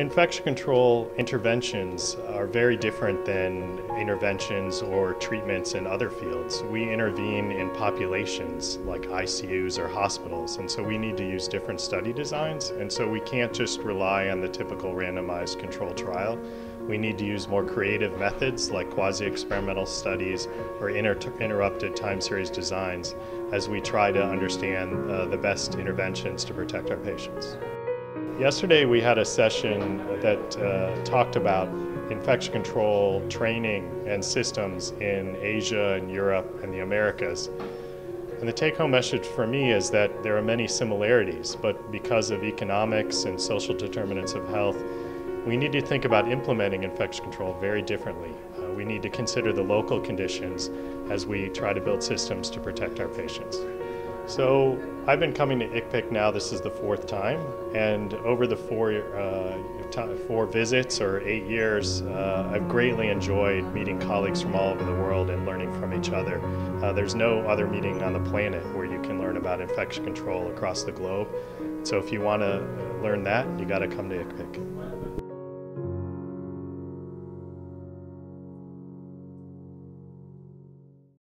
Infection control interventions are very different than interventions or treatments in other fields. We intervene in populations like ICUs or hospitals, and so we need to use different study designs, and so we can't just rely on the typical randomized control trial. We need to use more creative methods like quasi-experimental studies or inter interrupted time series designs as we try to understand uh, the best interventions to protect our patients. Yesterday we had a session that uh, talked about infection control training and systems in Asia and Europe and the Americas. And the take home message for me is that there are many similarities, but because of economics and social determinants of health, we need to think about implementing infection control very differently. Uh, we need to consider the local conditions as we try to build systems to protect our patients. So I've been coming to ICPIC now, this is the fourth time, and over the four, uh, four visits or eight years, uh, I've greatly enjoyed meeting colleagues from all over the world and learning from each other. Uh, there's no other meeting on the planet where you can learn about infection control across the globe. So if you want to learn that, you got to come to ICPIC.